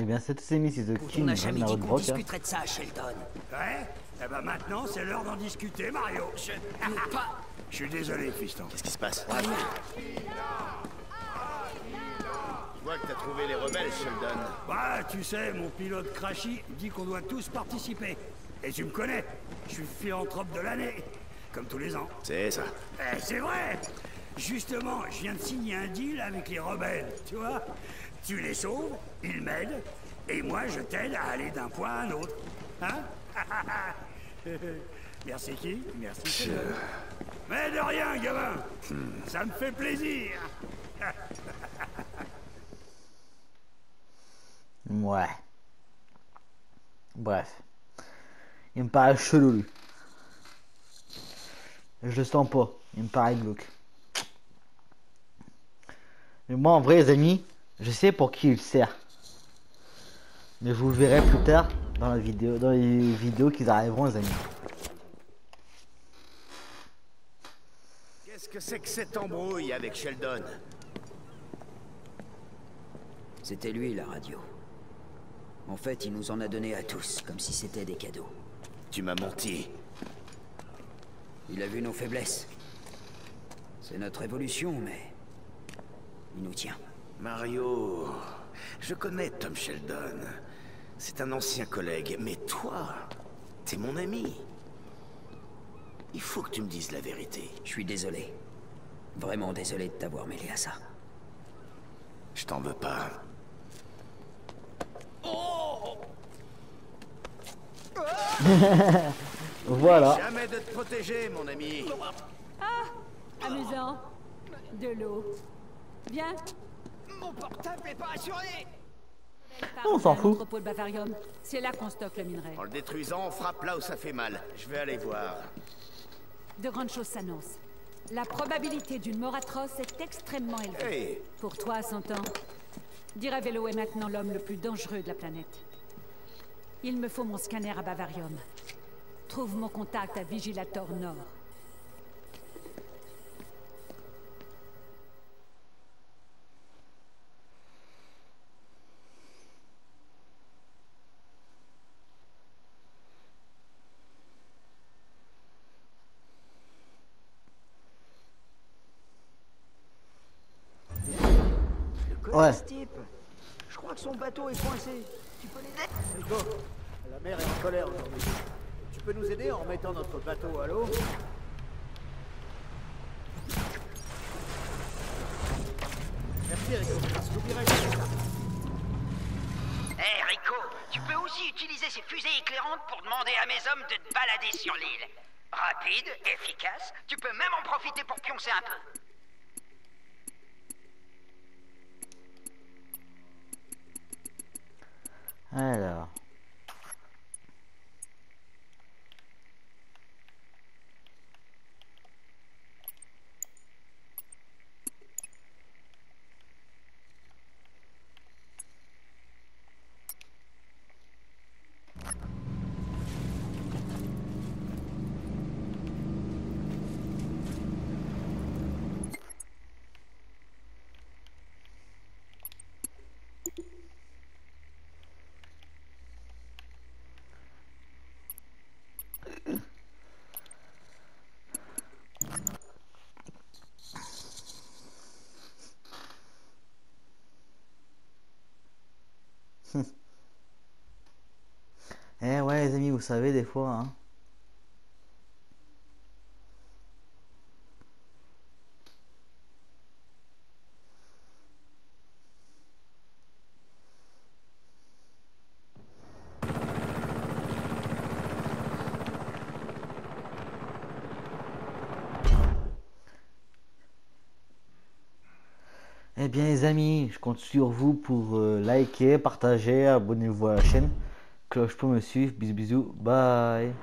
Eh bien, cette série, c'est The On King n'a jamais dit qu'on Ragnarok. discuterait de ça, Sheldon. Ouais Eh ben maintenant, c'est l'heure d'en discuter, Mario. Je ne pas... Je suis désolé, fiston. Qu'est-ce qui se passe? Je vois que t'as trouvé les rebelles, Sheldon. Bah, tu sais, mon pilote Crashy dit qu'on doit tous participer. Et tu me connais, je suis philanthrope de l'année, comme tous les ans. C'est ça. Eh, c'est vrai Justement, je viens de signer un deal avec les rebelles, tu vois Tu les sauves, ils m'aident, et moi je t'aide à aller d'un point à un autre. Hein Merci qui Merci. Mais de rien, gamin Ça me fait plaisir Ouais. Bref. Il me paraît chelou, lui. Je le sens pas. Il me paraît glauque. Mais moi, en vrai, les amis, je sais pour qui il sert. Mais vous le verrez plus tard dans la vidéo, dans les vidéos qui arriveront, les amis. Qu'est-ce que c'est que cette embrouille avec Sheldon? C'était lui, la radio. En fait, il nous en a donné à tous, comme si c'était des cadeaux. Tu m'as menti. Il a vu nos faiblesses. C'est notre évolution, mais... Il nous tient. Mario, je connais Tom Sheldon. C'est un ancien collègue, mais toi, t'es mon ami. Il faut que tu me dises la vérité. Je suis désolé. Vraiment désolé de t'avoir mêlé à ça. Je t'en veux pas. Voilà. Jamais de te protéger, mon ami. Amusant. De l'eau. Bien. Mon portable est pas assuré On s'en fout. Entrepôt de Bavarium. C'est là qu'on stocke le minerai. En le détruisant, on frappe là où ça fait mal. Je vais aller voir. De grandes choses s'annoncent. La probabilité d'une mort atroce est extrêmement élevée. Hey, Pour toi, à 100 ans, Diravello est maintenant l'homme le plus dangereux de la planète. Il me faut mon scanner à Bavarium. Trouve mon contact à Vigilator Nord. Ouais. ce type. Je crois que son bateau est coincé. Tu peux l'aider Rico, la mer est en colère aujourd'hui. Tu peux nous aider en remettant notre bateau à l'eau Merci Rico, je t'oublierai jamais ça. Hé Rico, tu peux aussi utiliser ces fusées éclairantes pour demander à mes hommes de te balader sur l'île. Rapide, efficace, tu peux même en profiter pour pioncer un peu. Alors. Eh ouais, les amis, vous savez, des fois, hein. Eh bien les amis, je compte sur vous pour euh, liker, partager, abonnez-vous à la chaîne. Cloche pour me suivre. Bisous bisous. Bye.